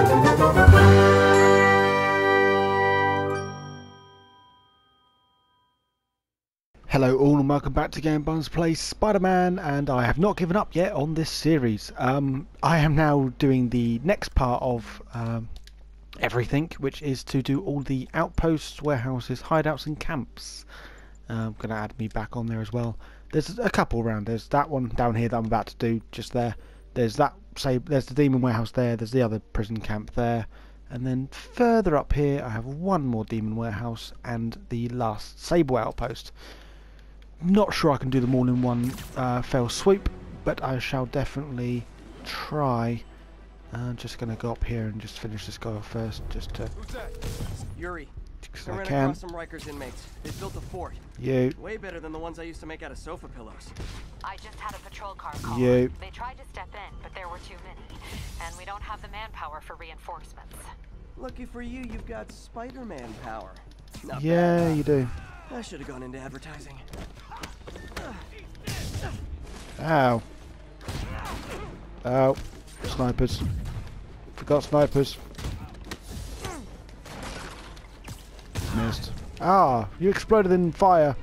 Hello all and welcome back to Gamer Barnes Play Spider-Man and I have not given up yet on this series. Um, I am now doing the next part of um, everything which is to do all the outposts, warehouses, hideouts and camps. I'm going to add me back on there as well. There's a couple around. There's that one down here that I'm about to do just there. There's that say there's the demon warehouse there. There's the other prison camp there. And then further up here I have one more demon warehouse and the last Sable outpost. Not sure I can do them all in one uh, fell swoop, but I shall definitely try. I'm just going to go up here and just finish this guy off first, just to... Yuri. Because I I ran can. across some Rikers inmates. They built a fort. You, Way better than the ones I used to make out of sofa pillows. I just had a patrol car call. You. They tried to step in, but there were too many. And we don't have the manpower for reinforcements. Lucky for you, you've got Spider-Man power. Not yeah, bad, you do. I should have gone into advertising. Ow. Ow. Snipers. Forgot snipers. Missed. Ah, you exploded in fire.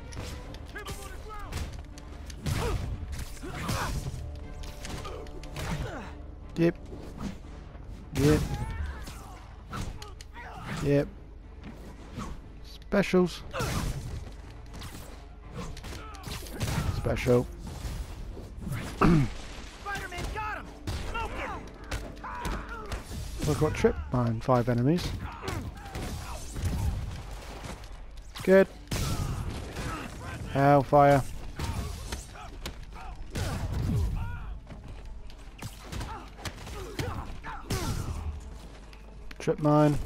Yep. Yep. Yep. Specials. Special. Spider-Man got him! Smoke him! I've got trip mine, five enemies. Good. Hellfire. Trip mine.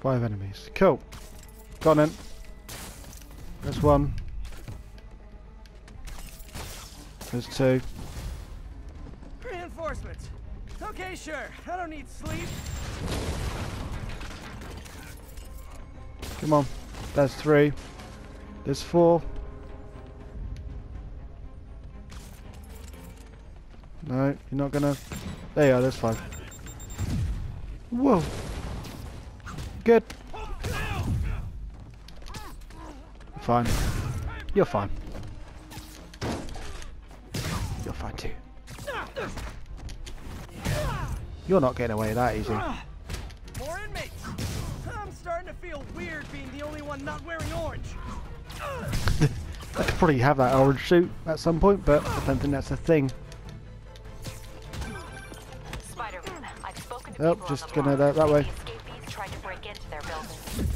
Five enemies. Cool. Got him. There's one. There's two. Reinforcements. Okay, sure. I don't need sleep. Come on. There's three. There's four. No, you're not gonna. There you are, there's five. Whoa. Good. Fine. You're fine. You're fine too. You're not getting away that easy. Weird being the only one not wearing orange. They could probably have that orange suit at some point, but I don't think that's a thing. Spider-Man, I've spoken to Oh, just gonna that- that way. The escapees tried to break into their building.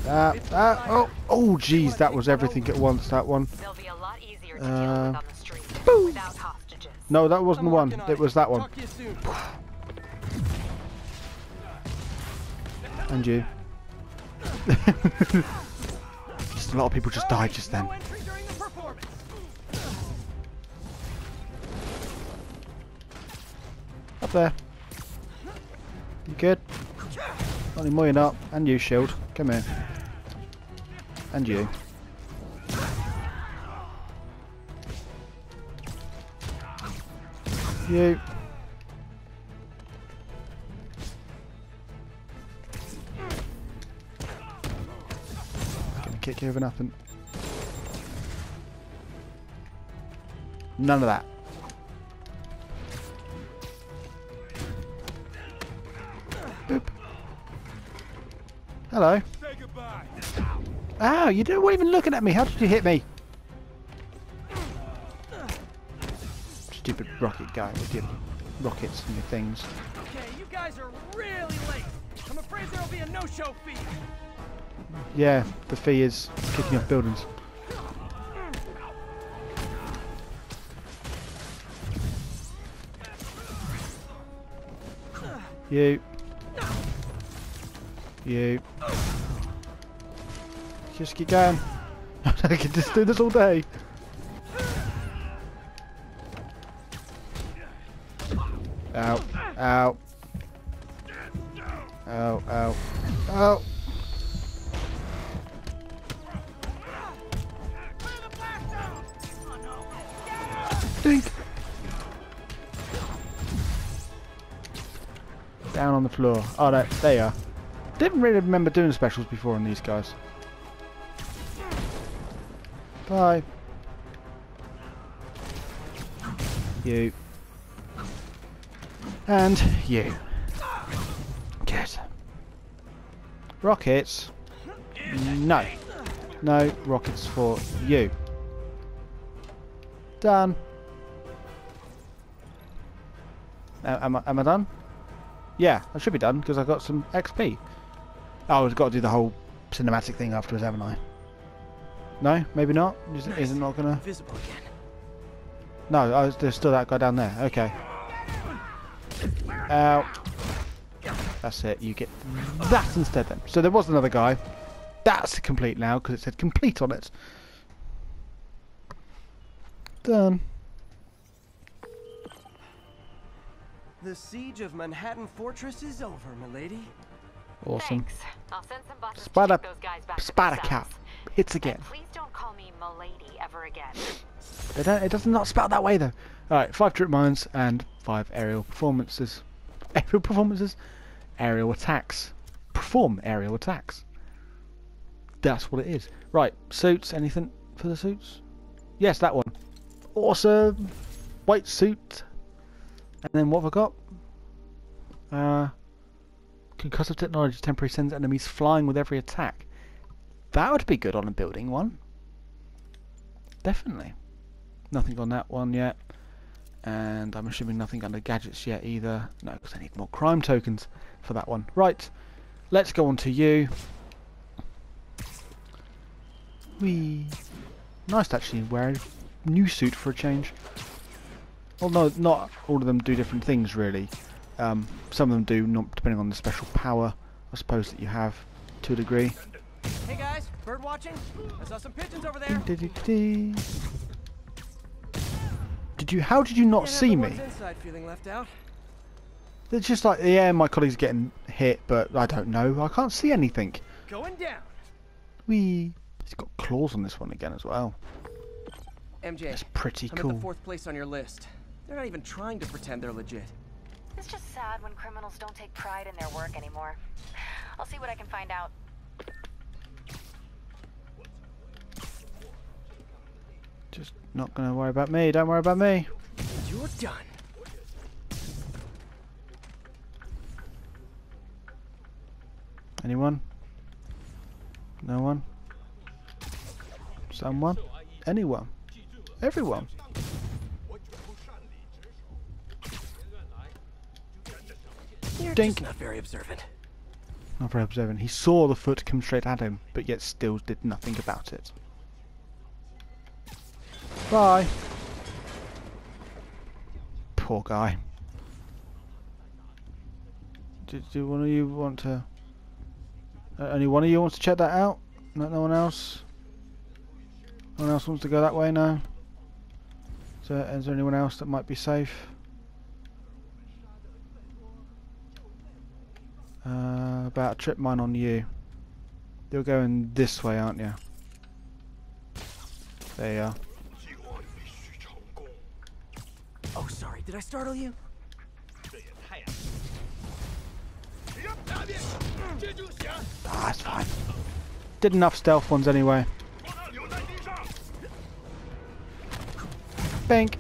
Ah, ah, oh, oh, jeez, that was everything at once. That one. They'll be a lot easier to Uh, deal with on the street without hostages. No, that wasn't the one. It was that one. Talk to you soon. And you. just a lot of people just died just then. Up there. You good? Not anymore you're not. And you, Shield. Come here. And you. You. Kick you over nothing. None of that. Boop. Hello. Ow, you weren't even looking at me. How did you hit me? Stupid rocket guy with your rockets and your things. Okay, you guys are really late. I'm afraid there'll be a no-show fee. Yeah, the fee is kicking off buildings. You. You. Just keep going. I can just do this all day. Down on the floor. Oh, no, there you are. Didn't really remember doing specials before on these guys. Bye. You. And you. Good. Rockets. No. No rockets for you. Done. Am, I, am I done? Yeah, I should be done because I got some XP. Oh, I've got to do the whole cinematic thing afterwards, haven't I? No, maybe not. Is, is it not gonna? Visible again. No, oh, there's still that guy down there. Okay. Ow. That's it. You get that instead then. So there was another guy. That's complete now because it said complete on it. Done. The siege of Manhattan Fortress is over, milady. Awesome. Thanks. I'll send some buses Spider, to those guys back spider their cap. cells. Hits And again. please don't call me Milady ever again. They don't, it does not spell that way though. Alright, five trip mines and five aerial performances. Aerial performances? Aerial attacks. Perform aerial attacks. That's what it is. Right, suits, anything for the suits? Yes, that one. Awesome! White suit. And then what have I got? Uh, concussive technology temporarily sends enemies flying with every attack. That would be good on a building one. Definitely. Nothing on that one yet. And I'm assuming nothing under gadgets yet either. No, because I need more crime tokens for that one. Right, let's go on to you. Wee. Nice to actually wear a new suit for a change. Well, no, not all of them do different things really. Um, some of them do, not depending on the special power, I suppose, that you have to a degree. Hey guys, bird watching? I saw some pigeons over there. Dee-dee-dee. Did you? How did you not see me? ones inside feeling left out. It's just like, yeah, my colleague's getting hit, but I don't know. I can't see anything. Going down. Wee. He's got claws on this one again as well. MJ, That's pretty I'm at cool. the fourth place on your list. They're not even trying to pretend they're legit. It's just sad when criminals don't take pride in their work anymore. I'll see what I can find out. Just not gonna worry about me. Don't worry about me. You're done. Anyone? No one? Someone? Anyone? Everyone? Dink. not very observant. Not very observant. He saw the foot come straight at him, but yet still did nothing about it. Bye. Poor guy. Do, do one of you want to? Uh, only one of you wants to check that out? No, no one else. No one else wants to go that way now. So, is there anyone else that might be safe? About a trip mine on you. You're going this way, aren't you? There you are. Oh, sorry. Did I startle you? Ah, that's fine. Did enough stealth ones anyway. Bink.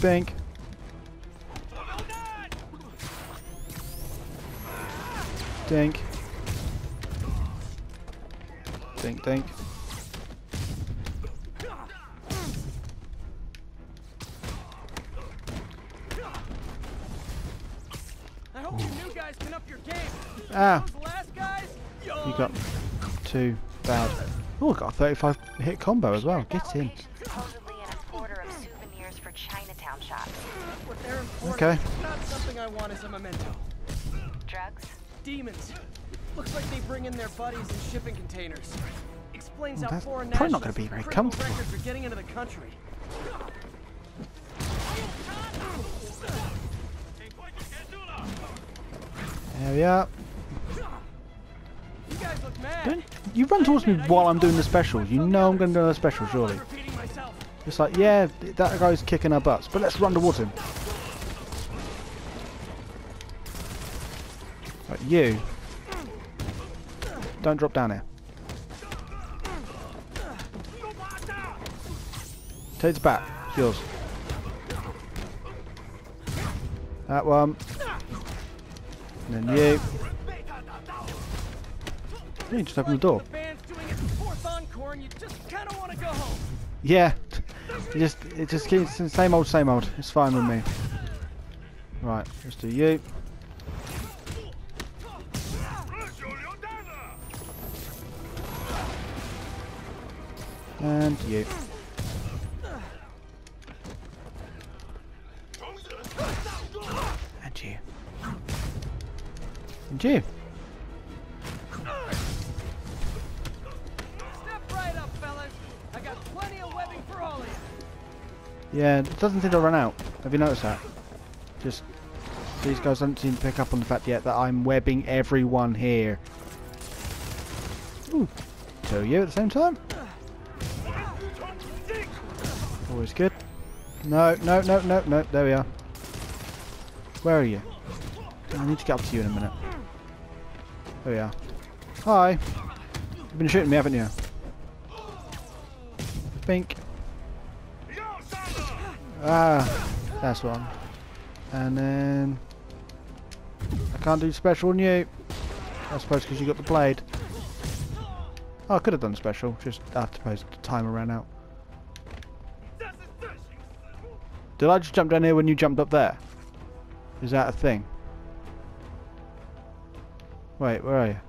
Bink. Dink. Dink, dink. I hope you new guys can up your game. Ah, Those last guys? you got two bad. Oh, got a 35 hit combo as well. Get in. Location supposedly an importer of souvenirs for Chinatown shops. What they're importing Okay. Not something I want as a memento. Drugs? Demons. Looks like they bring in their buddies in shipping containers. Explains Well, how that's foreign probably not gonna be very comfortable. records are getting into the country. There we are. You guys look mad. Don't you run towards me I admit, I while I'm doing the specials. You know I'm going to do the special, surely. It's like, yeah, that guy's kicking our butts, but let's run towards him. You. Don't drop down here. Take it back. It's yours. That one. And then you. You just open the door. The. Yeah. It just it just keeps the same old same old. It's fine with me. Right, let's do you. And you. And you. And you. Right up, fellas. I got plenty of webbing for all of you. Yeah, it doesn't seem to run out. Have you noticed that? Just these guys don't seem to pick up on the fact yet that I'm webbing everyone here. Ooh, two of you at the same time. Always good. No, no, no, no, no. There we are. Where are you? I need to get up to you in a minute. There we are. Hi. You've been shooting me, haven't you? Bink. Ah, that's one. And then I can't do special on you. I suppose because you got the blade. Oh, I could have done special. Just I suppose the timer ran out. Did I just jump down here when you jumped up there? Is that a thing? Wait, where are you?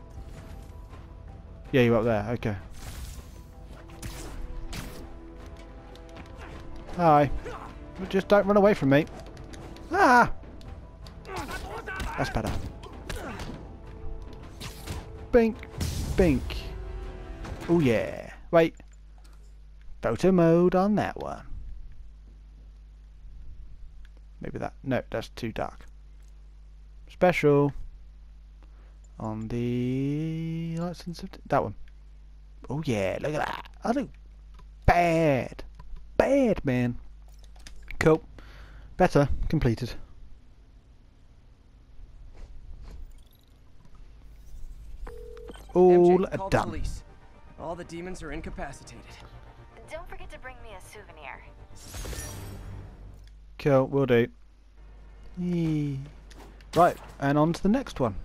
Yeah, you're up there. Okay. Hi. Just don't run away from me. Ah! That's better. Bink. Bink. Oh yeah. Wait. Photo mode on that one. Maybe that. No, that's too dark. Special. On the light sensitivity. That one. Oh yeah, look at that. I look bad. Bad, man. Cool. Better. Completed. All MJ, call done. police. All the demons are incapacitated. Don't forget to bring me a souvenir. Cool, will do. Right, and on to the next one.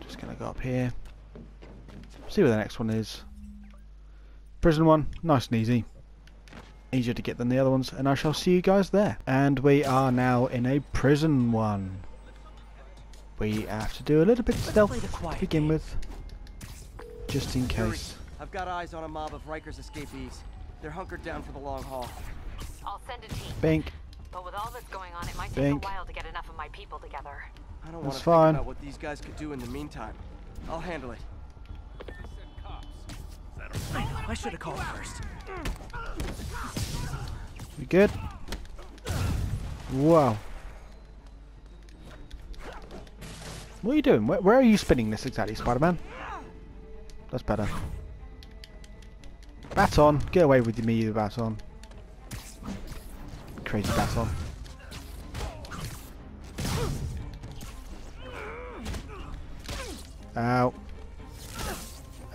Just gonna go up here. See where the next one is. Prison one, nice and easy. Easier to get than the other ones, and I shall see you guys there. And we are now in a prison one. We have to do a little bit stealth play to begin with. Just in case. I've got eyes on a mob of Riker's escapees. They're hunkered down for the long haul. I'll send a team. Bink. But with all that's going on, it might take Bink. a while to get enough of my people together. I don't want to fine. think about what these guys could do in the meantime. I'll handle it. I know, I should have called first. We good? Wow. What are you doing? Where, where are you spinning this exactly, Spider-Man? That's better. Baton! Get away with me, you baton. Crazy battle. Ow.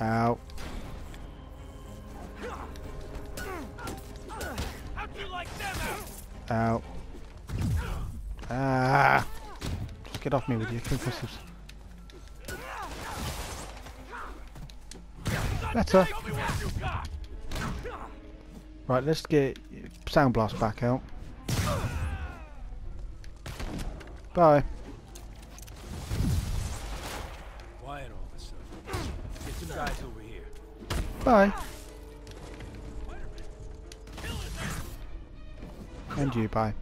Ow. Ow. Ah. Just get off me with your concussives. Better. Right, let's get Sound Blast back out. Bye. Quiet all of a sudden. Get some guys over here. Bye. And you, bye.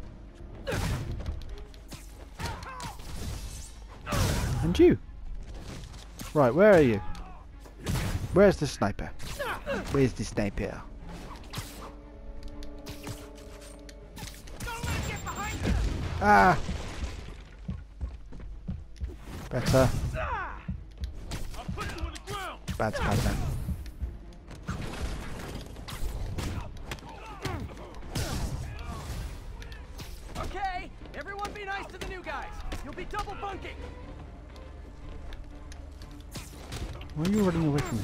And you. Right, where are you? Where's the sniper? Where's the sniper? Ah! Better. Bad, bad. Okay, everyone be nice to the new guys. You'll be double bunking. Why are you running away from me?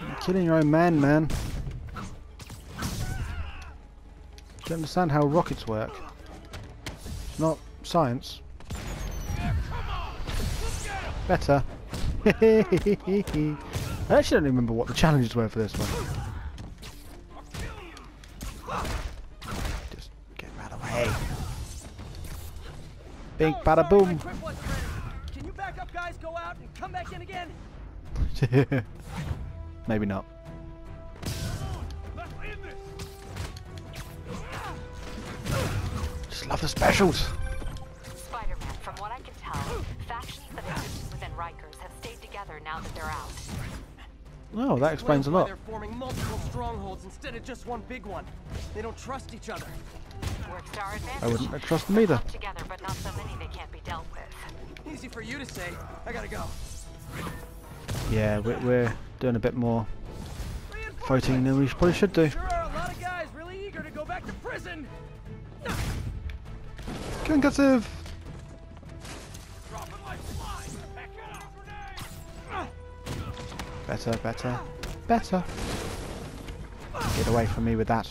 You're killing your own man, man. Understand how rockets work? It's not science. Better. I actually don't remember what the challenges were for this one. Just get out of the way. Oh, bada boom. quip wasn't Just love the specials. Spider-Man, from what I can tell, factions that existed within Rikers have stayed together now that they're out. Oh, that explains a lot. They're forming multiple strongholds instead of just one big one. They don't trust each other. Works our advantage. I wouldn't trust them either. Together, but not so many they can't be dealt with. Easy for you to say. I gotta go. Yeah, we're, we're doing a bit more fighting than we probably should do. Grenade. Better, better, better. Get away from me with that.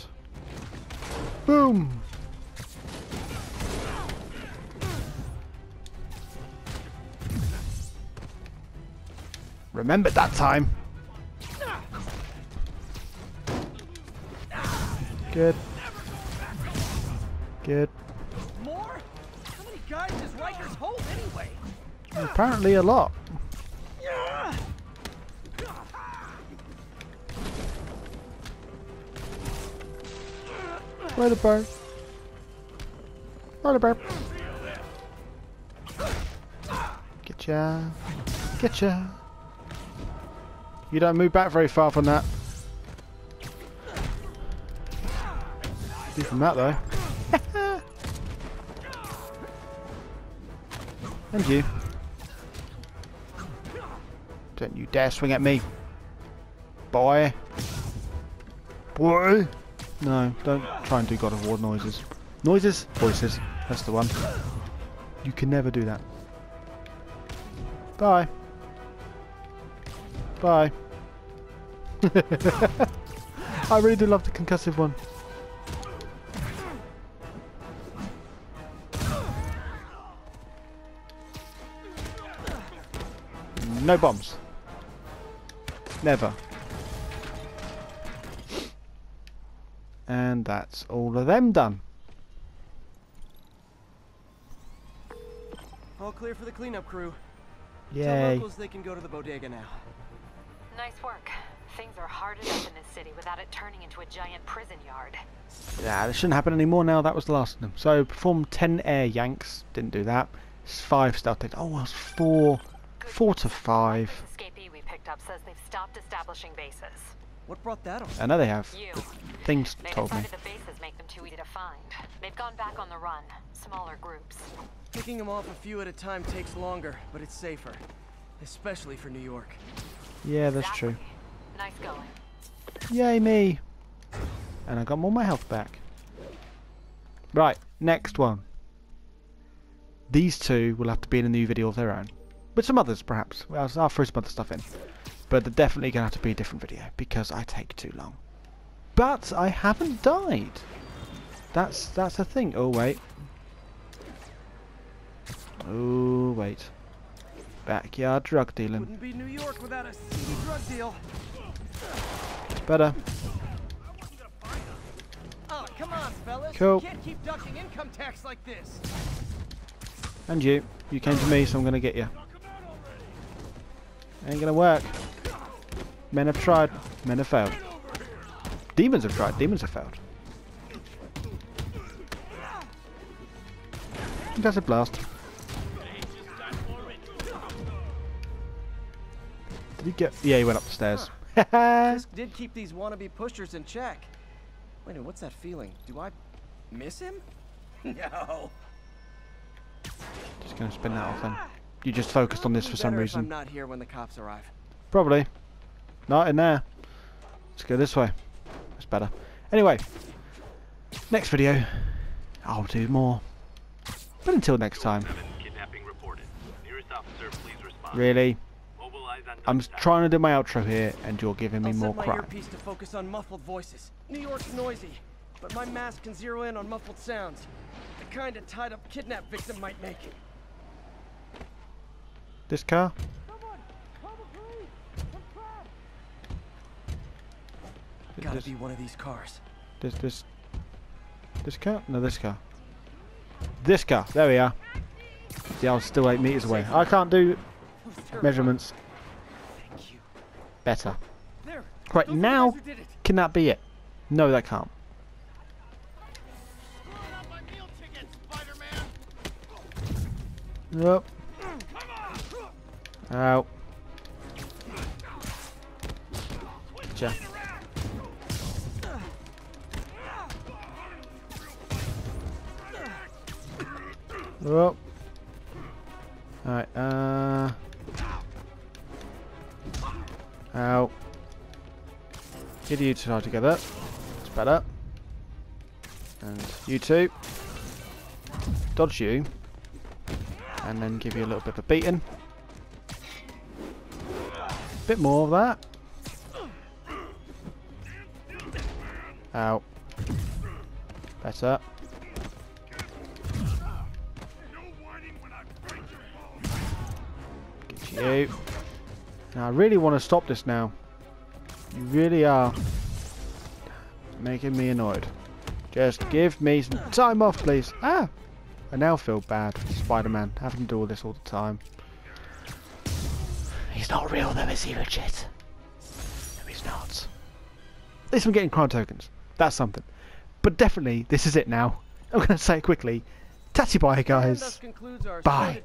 Boom! Remembered that time. Good. Good. Apparently a lot. Where the bird? Where the bird? Getcha. Getcha. You don't move back very far from that. Do from that though. and you. Don't you dare swing at me. Boy. Boy. No, don't try and do God of War noises. Noises? Voices. That's the one. You can never do that. Bye. Bye. I really do love the concussive one. No bombs. Never. And that's all of them done. All clear for the cleanup crew. Tell locals they can go to the bodega now. Nice work. Things are hard enough in this city without it turning into a giant prison yard. Yeah, this shouldn't happen anymore now. That was the last of them. So perform 10 air yanks. Didn't do that. It's 5 started. takes. Oh, well, it's 4. 4 to 5. Escapee we picked up says they've stopped establishing bases. What brought that on? I know they have. You. Things They told me. decided the bases make them too easy to find. They've gone back on the run. Smaller groups. Picking them off a few at a time takes longer, but it's safer. Especially for New York. Yeah, that's true. Nice going. Yay me! And I got all my health back. Right, next one. These two will have to be in a new video of their own. With some others, perhaps. Well, I'll throw some other stuff in. But they're definitely going to have to be a different video, because I take too long. But I haven't died! That's, that's a thing. Oh, wait. Oh, wait. Backyard drug dealing. Wouldn't be New York without a seedy drug deal. It's better. Oh, come on, fellas. Cool. You can't keep ducking income tax like this. And you. You came to me, so I'm going to get you. Ain't to work. Men have tried. Men have failed. Demons have tried. Demons have failed. That's a blast. Did he get... Yeah, he went up the stairs. Fisk did keep these wannabe pushers in check. Wait a minute, what's that feeling? Do I miss him? No. Just to spin that off then. You just focused on this for some Better if I'm reason. not here when the cops arrive. Probably. Not in there. Let's go this way. That's better. Anyway, next video, I'll do more. But until next time, Seven, kidnapping reported. Nearest officer, please respond. really, Mobilize on I'm trying to do my outro here, and you're giving me I'll more my crap. earpiece to focus on muffled voices. New York's noisy, but my mask can zero in on muffled sounds. The kind a tied-up kidnap victim might make. This car? Gotta This, be one of these cars. this, this, this car? No, this car. This car. There we are. Yeah, I was still eight meters away. I can't do measurements Thank you. better. Right those are the now, guys who did it. can that be it? No, that can't. Yep. Out. Gotcha. Oh. Alright, uh. Out. Get you two together. It's better. And you two. Dodge you. And then give you a little bit of a beating. Bit more of that. Out. Better. Get you. Now I really want to stop this now. You really are making me annoyed. Just give me some time off, please. Ah! I now feel bad Spider-Man having to do all this all the time not real though, is he, legit? No, he's not. At least I'm getting crime tokens. That's something. But definitely, this is it now. I'm going to say it quickly. Tatty bye, guys. Bye.